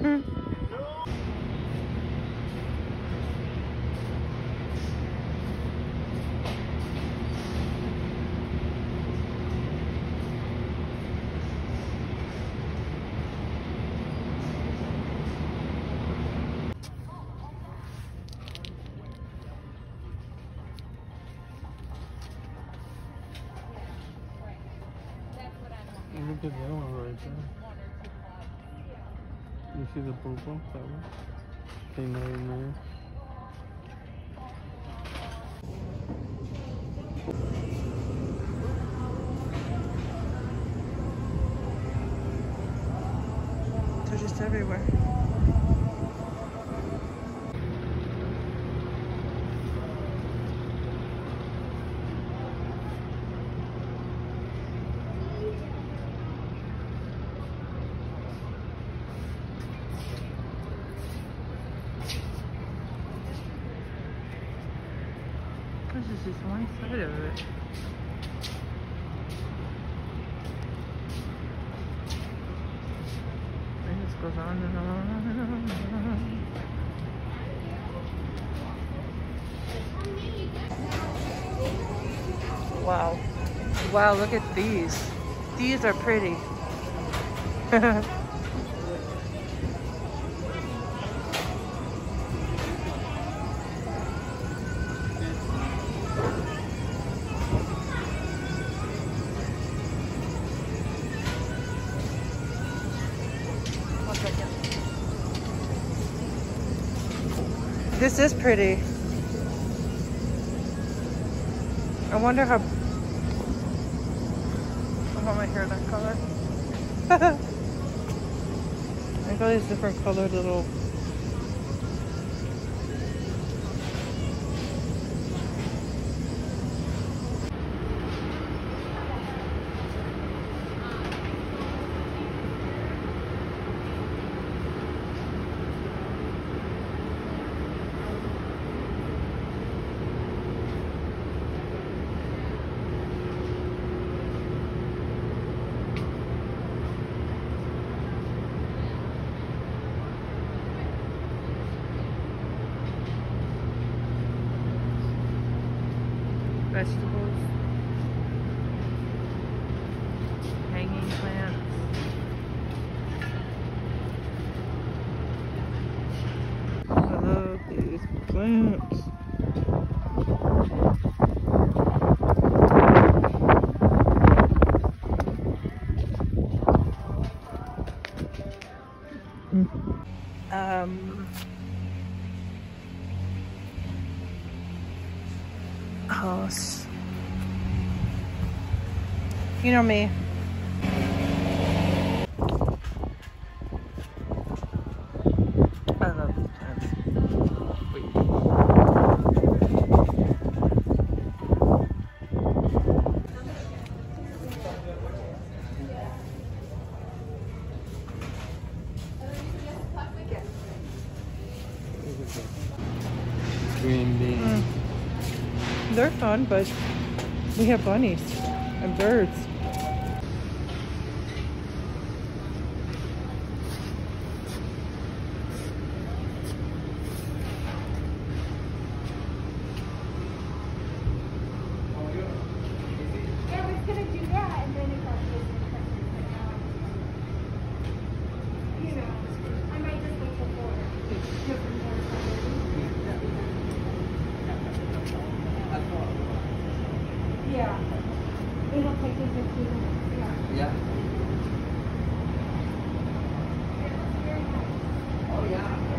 Mm. Hmm. Look at that one right there. You see the purple? That one? They in there. They're just everywhere. This is just one side of it. It just goes on and on and on and on. Wow. Wow, look at these. These are pretty. This is pretty. I wonder how. I want my hair that color. I got these different colored little. Vegetables, hanging plants. I love these plants. Um, house. You know me. I love these plants. Wait. Look at that. Green bean. They're fun, but we have bunnies and birds. Yeah. It'll take you 15 minutes. Yeah. Yeah. Oh, yeah.